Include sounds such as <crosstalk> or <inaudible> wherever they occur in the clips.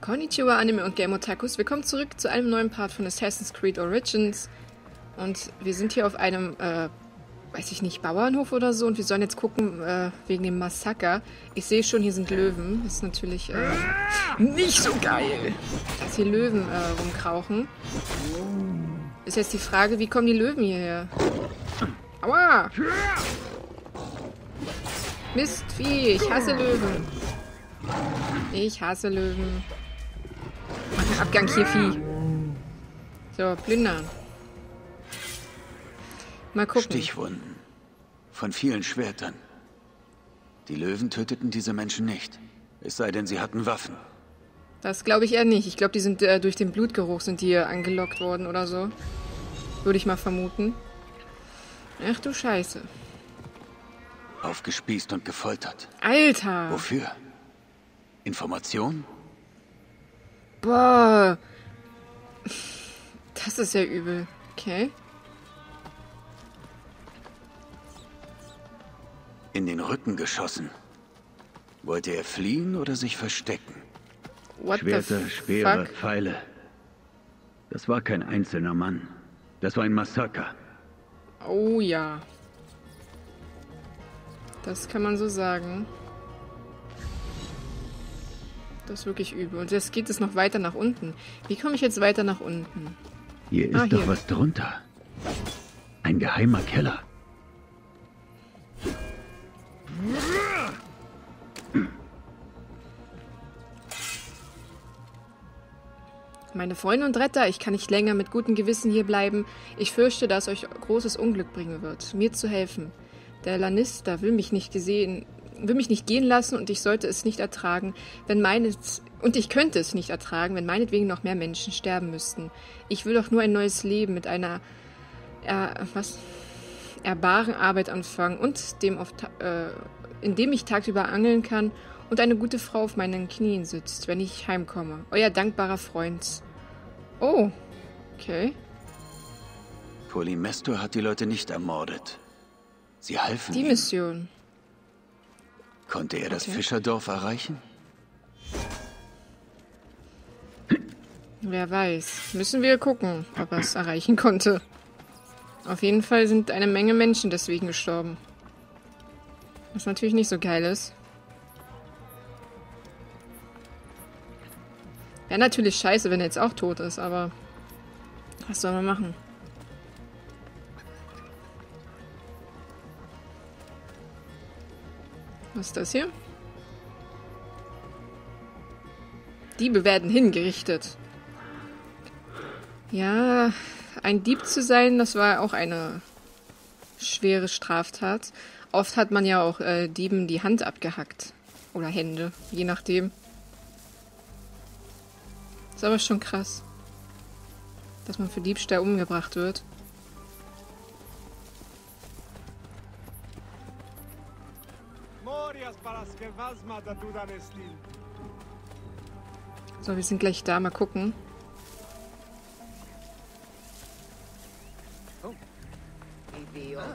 Konnichiwa Anime und Game Otakus, willkommen zurück zu einem neuen Part von Assassin's Creed Origins. Und wir sind hier auf einem, äh, weiß ich nicht, Bauernhof oder so und wir sollen jetzt gucken, äh, wegen dem Massaker. Ich sehe schon, hier sind Löwen. Das ist natürlich, äh, nicht so geil, dass hier Löwen, äh, rumkrauchen. Ist jetzt die Frage, wie kommen die Löwen hierher? Aua! Mistvieh, ich hasse Löwen. Ich hasse Löwen. Mach Abgang hier, Vieh. So, plündern. Mal gucken. Stichwunden. Von vielen Schwertern. Die Löwen töteten diese Menschen nicht. Es sei denn, sie hatten Waffen. Das glaube ich eher nicht. Ich glaube, die sind äh, durch den Blutgeruch sind die hier angelockt worden oder so. Würde ich mal vermuten. Ach du Scheiße. Aufgespießt und gefoltert. Alter! Wofür? Information? Boah. Das ist ja übel. Okay. In den Rücken geschossen. Wollte er fliehen oder sich verstecken? What Schwerter, Speere, fuck? Pfeile. Das war kein einzelner Mann. Das war ein Massaker. Oh ja. Das kann man so sagen. Das ist wirklich übel. Und jetzt geht es noch weiter nach unten. Wie komme ich jetzt weiter nach unten? Hier ist Ah, doch hier. was drunter. Ein geheimer Keller. Meine Freunde und Retter, ich kann nicht länger mit gutem Gewissen hier bleiben. Ich fürchte, dass euch großes Unglück bringen wird, mir zu helfen. Der Lannister will mich nicht gesehen, will mich nicht gehen lassen und ich sollte es nicht ertragen, wenn meines und ich könnte es nicht ertragen, wenn meinetwegen noch mehr Menschen sterben müssten. Ich will doch nur ein neues Leben mit einer er, was erbaren Arbeit anfangen und dem auf, äh, in dem ich tagsüber angeln kann und eine gute Frau auf meinen Knien sitzt, wenn ich heimkomme. Euer dankbarer Freund. Oh, okay. Polymestor hat die Leute nicht ermordet. Sie halfen Die. Mission. Konnte er das Okay. Fischerdorf erreichen? Wer weiß. Müssen wir gucken, ob er es erreichen konnte. Auf jeden Fall sind eine Menge Menschen deswegen gestorben. Was natürlich nicht so geil ist. Wäre natürlich scheiße, wenn er jetzt auch tot ist, aber was soll man machen? Was ist das hier? Diebe werden hingerichtet. Ja, ein Dieb zu sein, das war auch eine schwere Straftat. Oft hat man ja auch äh, Dieben die Hand abgehackt. Oder Hände, je nachdem. Ist aber schon krass. Dass man für Diebstahl umgebracht wird. So, wir sind gleich da. Mal gucken.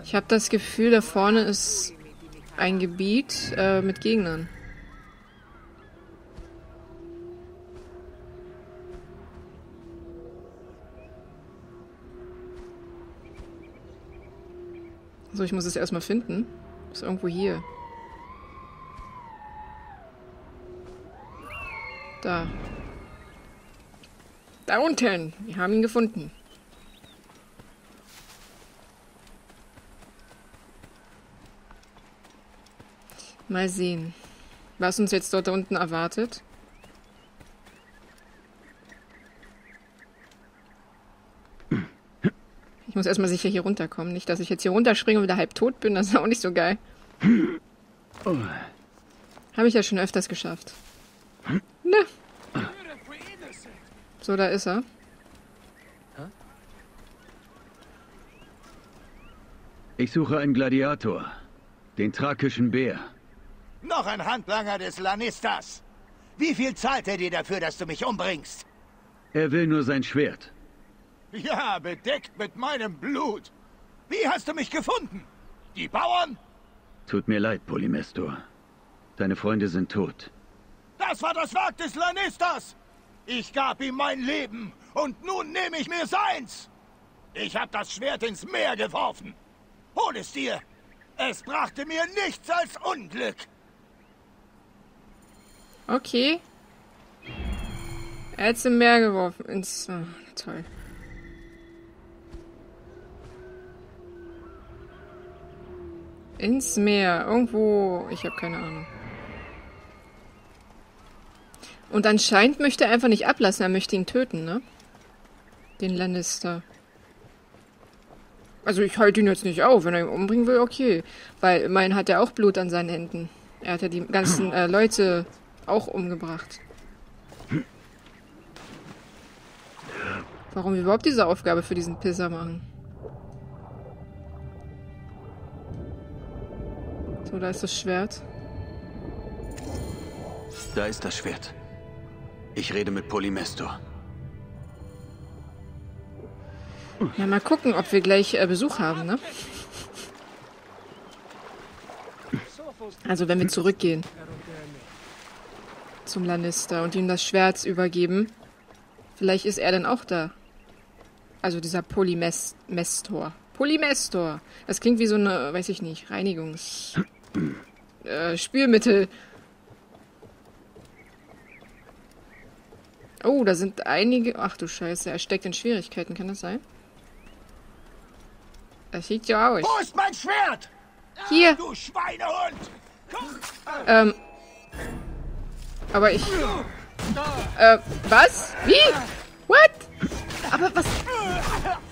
Ich habe das Gefühl, da vorne ist ein Gebiet äh, mit Gegnern. So, ich muss es erstmal finden. Ist irgendwo hier. Da. Da unten. Wir haben ihn gefunden. Mal sehen, was uns jetzt dort unten erwartet. Ich muss erstmal sicher hier runterkommen. Nicht, dass ich jetzt hier runterspringe und wieder halb tot bin. Das ist auch nicht so geil. Habe ich ja schon öfters geschafft. Ne. So, da ist er. Ich suche einen Gladiator. Den thrakischen Bär. Noch ein Handlanger des Lannisters. Wie viel zahlt er dir dafür, dass du mich umbringst? Er will nur sein Schwert. Ja, bedeckt mit meinem Blut. Wie hast du mich gefunden? Die Bauern? Tut mir leid, Polymestor. Deine Freunde sind tot. Das war das Werk des Lannisters! Ich gab ihm mein Leben und nun nehme ich mir seins. Ich habe das Schwert ins Meer geworfen. Hol es dir. Es brachte mir nichts als Unglück. Okay. Er hat es im Meer geworfen. Ins. Oh, toll. Ins Meer. Irgendwo. Ich habe keine Ahnung. Und anscheinend möchte er einfach nicht ablassen. Er möchte ihn töten, ne? Den Lannister. Also ich halte ihn jetzt nicht auf. Wenn er ihn umbringen will, okay. Weil immerhin hat er auch Blut an seinen Händen. Er hat ja die ganzen äh, Leute auch umgebracht. Warum wir überhaupt diese Aufgabe für diesen Pisser machen? So, da ist das Schwert. Da ist das Schwert. Ich rede mit Polymestor. Ja, mal gucken, ob wir gleich äh, Besuch haben, ne? Also wenn wir zurückgehen zum Lannister und ihm das Schwert übergeben, vielleicht ist er dann auch da. Also dieser Polymestor. Polymestor. Das klingt wie so eine, weiß ich nicht, Reinigungs... Äh, Spülmittel. Oh, da sind einige... Ach du Scheiße, er steckt in Schwierigkeiten, kann das sein? Das sieht so aus. Wo ist mein Schwert? Hier. Du Schweinehund! Ähm. Aber ich. Äh, was? Wie? What? Aber was?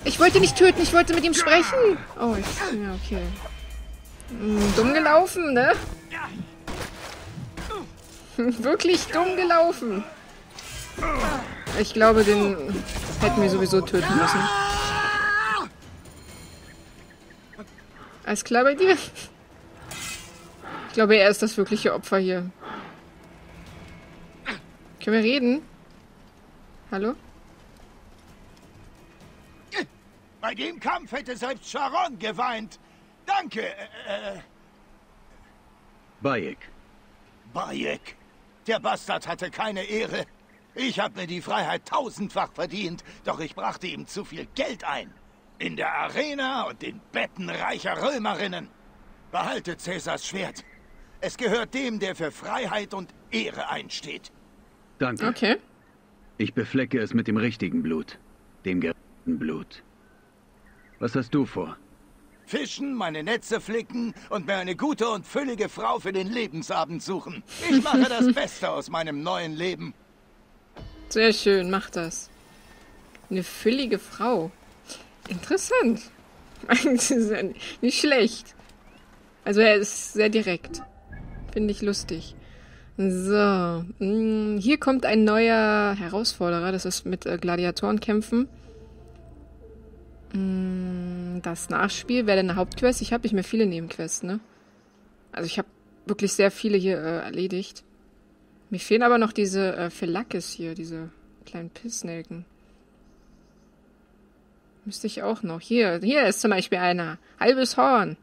Ich wollte nicht töten, ich wollte mit ihm sprechen. Oh, ich, ja, okay. Hm, dumm gelaufen, ne? <laughs> Wirklich dumm gelaufen. Ich glaube, den hätten wir sowieso töten müssen. Alles klar bei dir? Ich glaube, er ist das wirkliche Opfer hier. Können wir reden? Hallo? Bei dem Kampf hätte selbst Sharon geweint. Danke, äh, äh, Bayek. Bayek. Der Bastard hatte keine Ehre. Ich habe mir die Freiheit tausendfach verdient, doch ich brachte ihm zu viel Geld ein. In der Arena und den Betten reicher Römerinnen. Behalte Cäsars Schwert. Es gehört dem, der für Freiheit und Ehre einsteht. Danke. Okay. Ich beflecke es mit dem richtigen Blut. Dem gerechten Blut. Was hast du vor? Fischen, meine Netze flicken und mir eine gute und füllige Frau für den Lebensabend suchen. Ich mache das <laughs> Beste aus meinem neuen Leben. Sehr schön, mach das. Eine füllige Frau. Interessant. <laughs> Er nicht schlecht. Also er ist sehr direkt. Finde ich lustig. So, mh, hier kommt ein neuer Herausforderer. Das ist mit äh, Gladiatoren kämpfen. Mh, das Nachspiel wäre eine Hauptquest. Ich habe nicht mehr viele Nebenquests, ne? Also ich habe wirklich sehr viele hier äh, erledigt. Mir fehlen aber noch diese äh, Phylakis hier, diese kleinen Pissnelken. Müsste ich auch noch. Hier, hier ist zum Beispiel einer. Halbes Horn.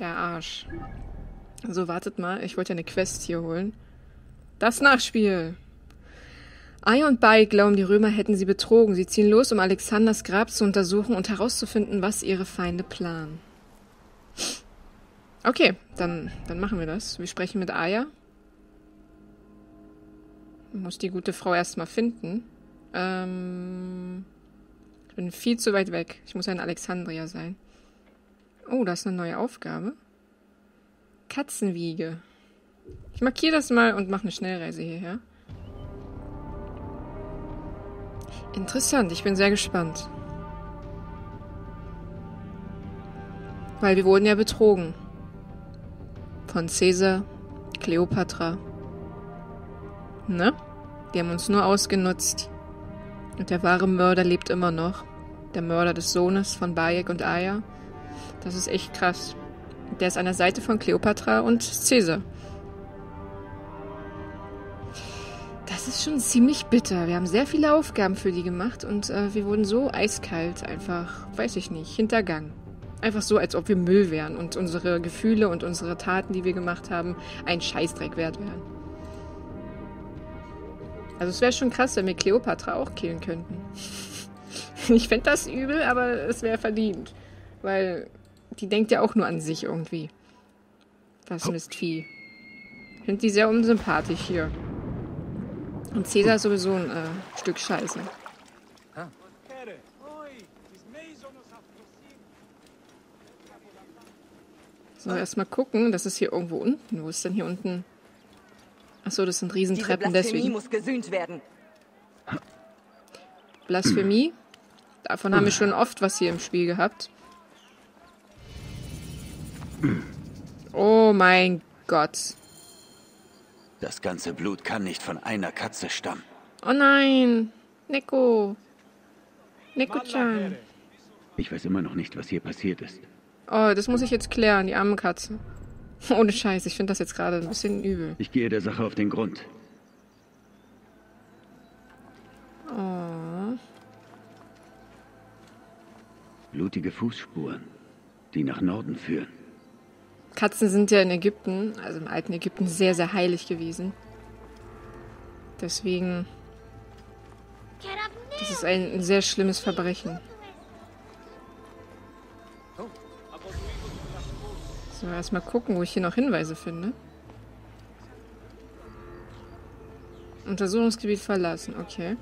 Der Arsch. So, wartet mal. Ich wollte eine Quest hier holen. Das Nachspiel. Ai und Bai glauben, die Römer hätten sie betrogen. Sie ziehen los, um Alexanders Grab zu untersuchen und herauszufinden, was ihre Feinde planen. Okay, dann, dann machen wir das. Wir sprechen mit Aya. Muss die gute Frau erstmal finden. Ähm, ich bin viel zu weit weg. Ich muss ja in Alexandria sein. Oh, da ist eine neue Aufgabe. Katzenwiege. Ich markiere das mal und mache eine Schnellreise hierher. Interessant, ich bin sehr gespannt. Weil wir wurden ja betrogen. Von Caesar, Kleopatra. Ne? Die haben uns nur ausgenutzt. Und der wahre Mörder lebt immer noch. Der Mörder des Sohnes von Bayek und Aya. Das ist echt krass. Der ist an der Seite von Kleopatra und Caesar. Das ist schon ziemlich bitter. Wir haben sehr viele Aufgaben für die gemacht und äh, wir wurden so eiskalt, einfach, weiß ich nicht, hintergangen. Einfach so, als ob wir Müll wären und unsere Gefühle und unsere Taten, die wir gemacht haben, ein Scheißdreck wert wären. Also es wäre schon krass, wenn wir Cleopatra auch killen könnten. <laughs> ich fände das übel, aber es wäre verdient. Weil die denkt ja auch nur an sich irgendwie. Das Mistvieh. Finde die sehr unsympathisch hier. Und Cäsar ist sowieso ein äh, Stück Scheiße. So, erstmal gucken. Das ist hier irgendwo unten. Wo ist denn hier unten? Achso, das sind Diese Riesentreppen Blasphemie deswegen. muss gesühnt werden. Blasphemie. Davon haben wir schon oft was hier im Spiel gehabt. Oh mein Gott. Das ganze Blut kann nicht von einer Katze stammen. Oh nein. Neko. Neko-chan. Ich weiß immer noch nicht, was hier passiert ist. Oh, das muss ich jetzt klären, die arme Katze. <laughs> Ohne Scheiß, ich finde das jetzt gerade ein bisschen übel. Ich gehe der Sache auf den Grund. Oh. Blutige Fußspuren, die nach Norden führen. Katzen sind ja in Ägypten, also im alten Ägypten, sehr, sehr heilig gewesen. Deswegen, das ist ein sehr schlimmes Verbrechen. So, erstmal gucken, wo ich hier noch Hinweise finde. Untersuchungsgebiet verlassen, okay.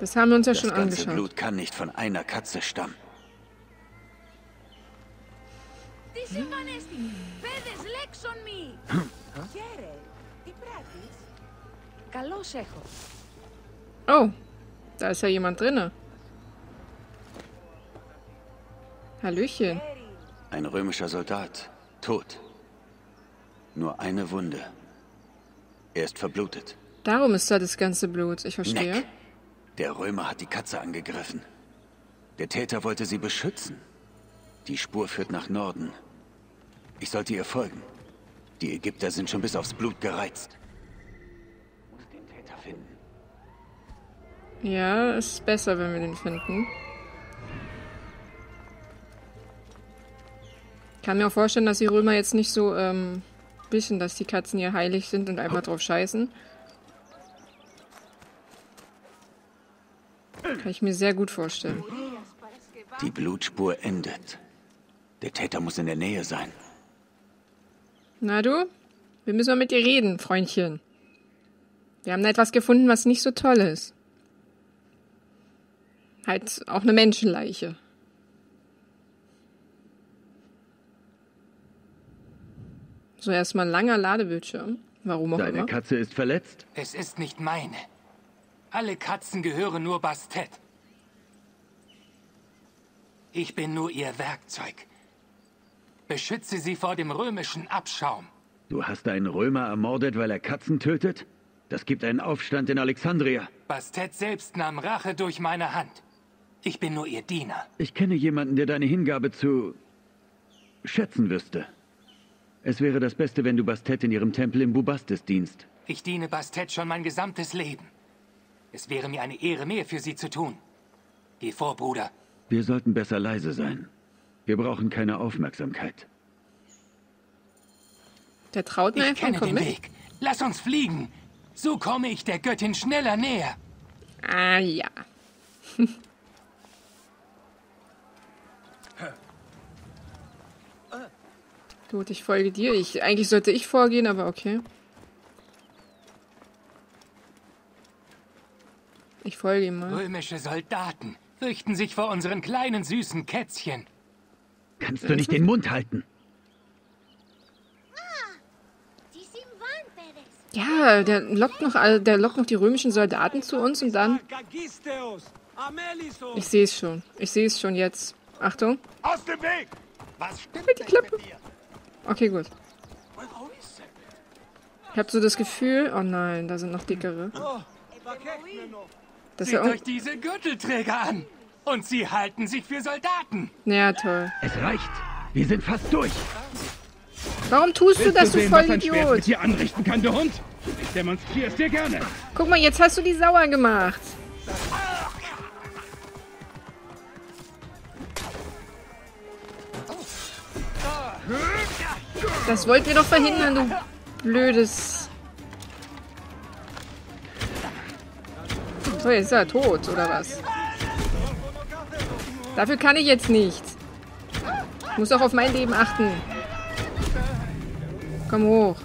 Das haben wir uns ja das schon ganze angeschaut. Blut kann nicht von einer Katze stammen. Oh, da ist ja jemand drinne. Hallöchen. Ein römischer Soldat. Tot. Nur eine Wunde. Er ist verblutet. Darum ist da das ganze Blut. Ich verstehe. Neck. Der Römer hat die Katze angegriffen. Der Täter wollte sie beschützen. Die Spur führt nach Norden. Ich sollte ihr folgen. Die Ägypter sind schon bis aufs Blut gereizt. Muss den Täter finden. Ja, ist besser, wenn wir den finden. Kann mir auch vorstellen, dass die Römer jetzt nicht so ähm, wissen, dass die Katzen hier heilig sind und einfach drauf scheißen. Kann ich mir sehr gut vorstellen. Die Blutspur endet. Der Täter muss in der Nähe sein. Na du, wir müssen mal mit dir reden, Freundchen. Wir haben da etwas gefunden, was nicht so toll ist. Halt auch eine Menschenleiche. So erstmal ein langer Ladebildschirm. Warum auch Deine immer. Katze ist verletzt? Es ist nicht meine. Alle Katzen gehören nur Bastet. Ich bin nur ihr Werkzeug. Beschütze sie vor dem römischen Abschaum. Du hast einen Römer ermordet, weil er Katzen tötet? Das gibt einen Aufstand in Alexandria. Bastet selbst nahm Rache durch meine Hand. Ich bin nur ihr Diener. Ich kenne jemanden, der deine Hingabe zu schätzen wüsste. Es wäre das Beste, wenn du Bastet in ihrem Tempel im Bubastis dienst. Ich diene Bastet schon mein gesamtes Leben. Es wäre mir eine Ehre mehr für sie zu tun. Geh vor, Bruder. Wir sollten besser leise sein. Wir brauchen keine Aufmerksamkeit. Der traut mir Ich einfach, kenne den mit. Weg. Lass uns fliegen. So komme ich der Göttin schneller näher. Ah ja. <laughs> Gut, ich folge dir. Ich, eigentlich sollte ich vorgehen, aber okay. Ich folge ihm mal. Römische Soldaten fürchten sich vor unseren kleinen süßen Kätzchen. Kannst du nicht den Mund halten? Ja, der lockt noch, der lockt noch die römischen Soldaten zu uns und dann... Ich sehe es schon. Ich sehe es schon jetzt. Achtung. Aus dem Weg! Was stimmt halt die Klappe. Mit dir? Okay, gut. Ich habe so das Gefühl... Oh nein, da sind noch dickere. Das Seht euch diese Gürtelträger an! Und sie halten sich für Soldaten! Ja, toll. Es reicht. Wir sind fast durch. Warum tust Willst du das, du voll Idiot? Anrichten kann, du Hund? Ich dir gerne. Guck mal, jetzt hast du die sauer gemacht. Das wollten wir doch verhindern, du blödes. So, jetzt ist er tot, oder was? Dafür kann ich jetzt nichts. Ich muss auch auf mein Leben achten. Komm hoch.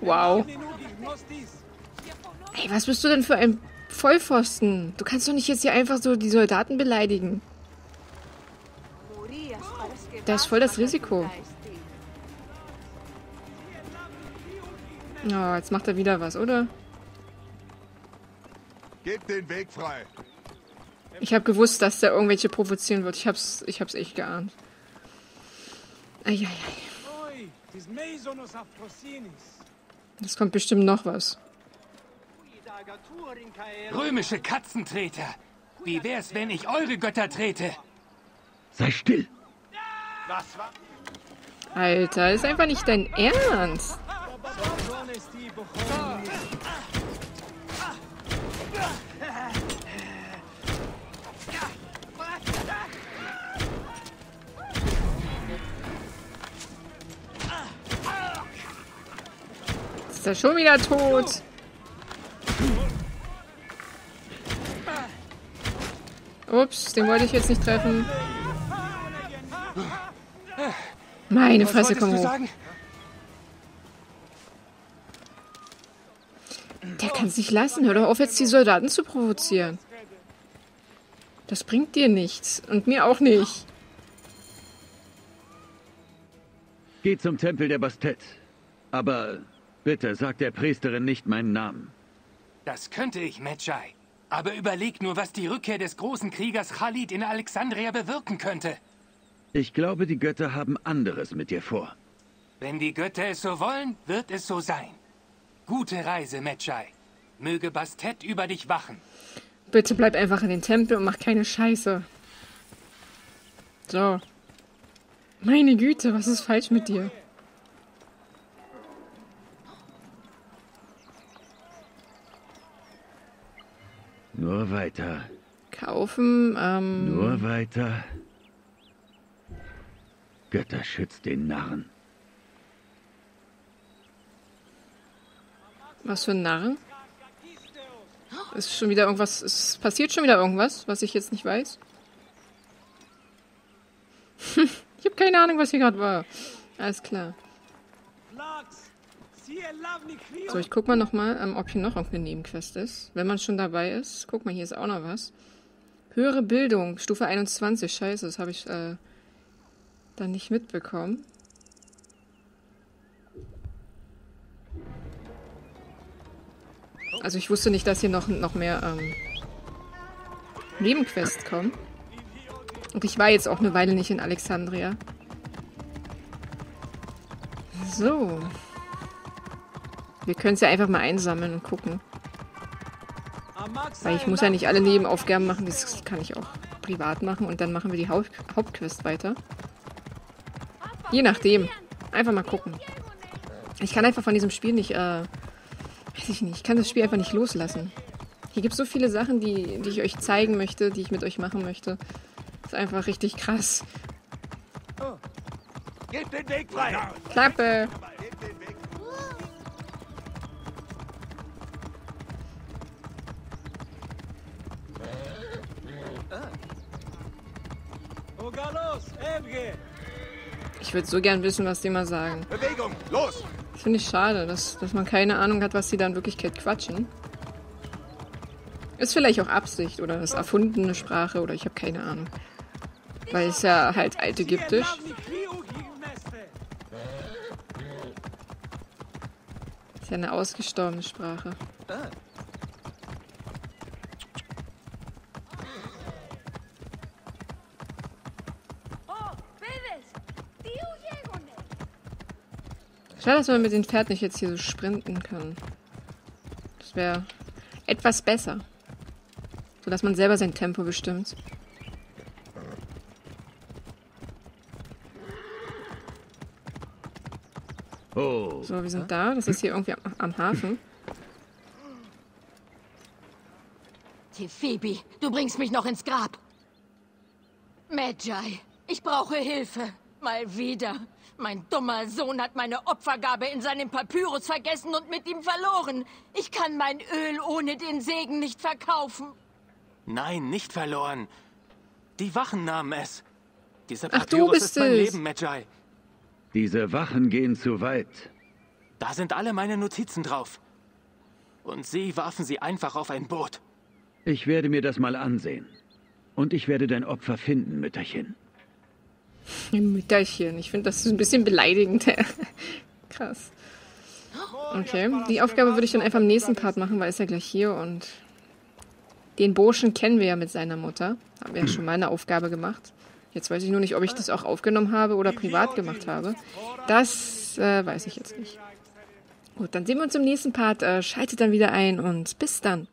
Wow. Ey, was bist du denn für ein Vollpfosten? Du kannst doch nicht jetzt hier einfach so die Soldaten beleidigen. Das ist voll das Risiko. Oh, jetzt macht er wieder was, oder? Gebt den Weg frei. Ich habe gewusst, dass der irgendwelche provozieren wird. Ich hab's, ich hab's echt geahnt. Eieiei. Das kommt bestimmt noch was. Römische Katzentreter. Wie wär's, wenn ich eure Götter trete? Sei still. Alter, ist einfach nicht dein Ernst. Ist er schon wieder tot? Ups, den wollte ich jetzt nicht treffen. Meine Was Fresse, komm hoch. sagen? Der kann es nicht lassen. Hör doch auf, jetzt die Soldaten zu provozieren. Das bringt dir nichts. Und mir auch nicht. Geh zum Tempel der Bastet. Aber bitte sag der Priesterin nicht meinen Namen. Das könnte ich, Medjay. Aber überleg nur, was die Rückkehr des großen Kriegers Khalid in Alexandria bewirken könnte. Ich glaube, die Götter haben anderes mit dir vor. Wenn die Götter es so wollen, wird es so sein. Gute Reise, Medjay. Möge Bastet über dich wachen. Bitte bleib einfach in den Tempel und mach keine Scheiße. So. Meine Güte, was ist falsch mit dir? Nur weiter. Kaufen, ähm. Nur weiter. Götter schützt den Narren. Was für ein Narren? Ist schon wieder irgendwas. Es passiert schon wieder irgendwas, was ich jetzt nicht weiß. <laughs> ich habe keine Ahnung, was hier gerade war. Alles klar. So, ich guck mal nochmal, ähm, ob hier noch irgendeine Nebenquest ist. Wenn man schon dabei ist. Guck mal, hier ist auch noch was. Höhere Bildung, Stufe 21. Scheiße, das habe ich äh, dann nicht mitbekommen. Also ich wusste nicht, dass hier noch, noch mehr ähm, Nebenquests kommen. Und ich war jetzt auch eine Weile nicht in Alexandria. So. Wir können es ja einfach mal einsammeln und gucken. Weil ich muss ja nicht alle Nebenaufgaben machen, das kann ich auch privat machen und dann machen wir die Haupt Hauptquest weiter. Je nachdem. Einfach mal gucken. Ich kann einfach von diesem Spiel nicht, äh, weiß ich nicht, ich kann das Spiel einfach nicht loslassen. Hier gibt es so viele Sachen, die, die ich euch zeigen möchte, die ich mit euch machen möchte. Ist einfach richtig krass. Gebt den Weg frei. Klappe! Ogalos, Evge. Ich würde so gern wissen, was die mal sagen. Bewegung, los! Das finde ich schade, dass, dass man keine Ahnung hat, was die da in Wirklichkeit quatschen. Ist vielleicht auch Absicht oder ist erfundene Sprache oder ich habe keine Ahnung. Weil es ja halt altägyptisch. Ist ja eine ausgestorbene Sprache. Schade, dass man mit dem Pferd nicht jetzt hier so sprinten kann. Das wäre etwas besser. So dass man selber sein Tempo bestimmt. Oh. So, wir sind da. Das ist hier irgendwie am, am Hafen. Phoebe, du bringst mich noch ins Grab. Magi, ich brauche Hilfe. Mal wieder. Mein dummer Sohn hat meine Opfergabe in seinem Papyrus vergessen und mit ihm verloren. Ich kann mein Öl ohne den Segen nicht verkaufen. Nein, nicht verloren. Die Wachen nahmen es. Dieser Ach, du Papyrus bist ist mein es. Leben, Magi. Diese Wachen gehen zu weit. Da sind alle meine Notizen drauf. Und sie warfen sie einfach auf ein Boot. Ich werde mir das mal ansehen. Und ich werde dein Opfer finden, Mütterchen. Ein Mütterchen. Ich finde, das ist ein bisschen beleidigend. <laughs> Krass. Okay, die Aufgabe würde ich dann einfach im nächsten Part machen, weil er ist ja gleich hier und den Burschen kennen wir ja mit seiner Mutter. Haben wir ja schon mal eine Aufgabe gemacht. Jetzt weiß ich nur nicht, ob ich das auch aufgenommen habe oder privat gemacht habe. Das äh, weiß ich jetzt nicht. Gut, dann sehen wir uns im nächsten Part. Äh, schaltet dann wieder ein und bis dann.